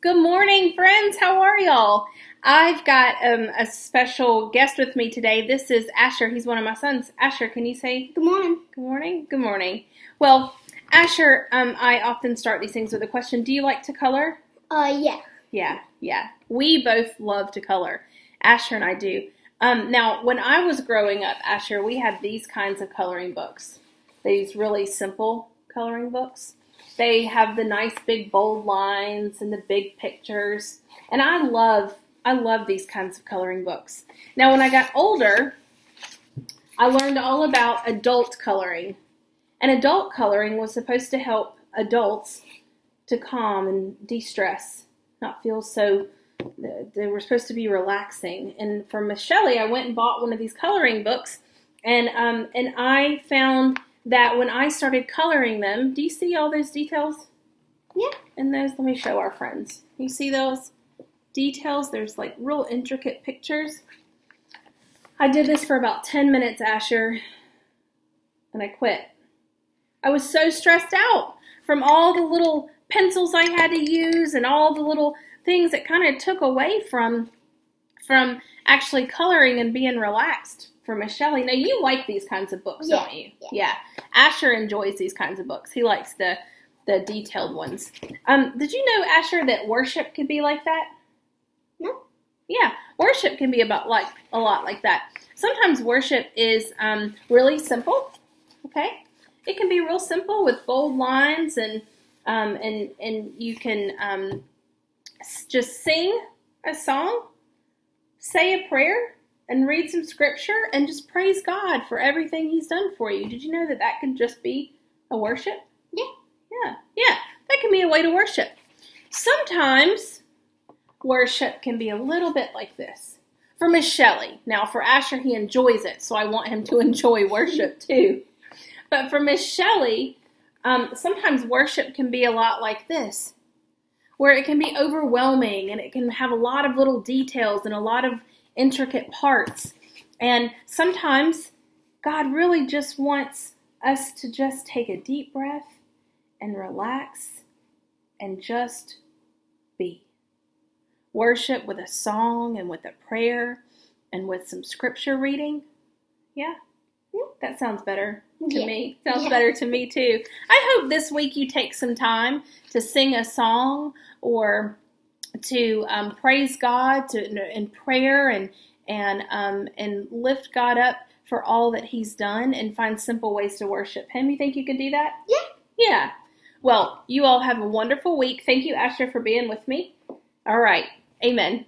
Good morning, friends. How are y'all? I've got um, a special guest with me today. This is Asher. He's one of my sons. Asher, can you say Good morning. good morning? Good morning. Well, Asher, um, I often start these things with a question. Do you like to color? Uh, yeah. Yeah, yeah. We both love to color. Asher and I do. Um, now, when I was growing up, Asher, we had these kinds of coloring books. These really simple coloring books. They have the nice big bold lines and the big pictures. And I love I love these kinds of coloring books. Now when I got older, I learned all about adult coloring. And adult coloring was supposed to help adults to calm and de-stress, not feel so they were supposed to be relaxing. And for Miss Shelley, I went and bought one of these coloring books, and um, and I found that when I started coloring them, do you see all those details? Yeah. And those, let me show our friends. You see those details? There's like real intricate pictures. I did this for about 10 minutes, Asher, and I quit. I was so stressed out from all the little pencils I had to use and all the little things that kind of took away from from actually coloring and being relaxed for Michelle. Now you like these kinds of books, Yeah, don't you? yeah. yeah. Asher enjoys these kinds of books. He likes the the detailed ones. Um, did you know, Asher, that worship could be like that? No. Yeah, worship can be about like a lot like that. Sometimes worship is um, really simple. Okay, it can be real simple with bold lines and um, and and you can um, s- just sing a song, say a prayer, and read some scripture, and just praise God for everything He's done for you. Did you know that that can just be a worship? Yeah. Yeah, yeah, that can be a way to worship. Sometimes worship can be a little bit like this. For Miss Shelley, now for Asher, he enjoys it, so I want him to enjoy worship too. But for Miss Shelley, um, sometimes worship can be a lot like this, where it can be overwhelming and it can have a lot of little details and a lot of intricate parts. And sometimes God really just wants us to just take a deep breath and relax and just be. Worship with a song and with a prayer and with some scripture reading. Yeah, that sounds better to Yeah. me. Sounds Yeah. better to me too. I hope this week you take some time to sing a song or to um, praise God to in prayer and and um, and lift God up for all that He's done and find simple ways to worship Him. You think you can do that? Yeah. Yeah. Well, you all have a wonderful week. Thank you, Asher, for being with me. All right. Amen.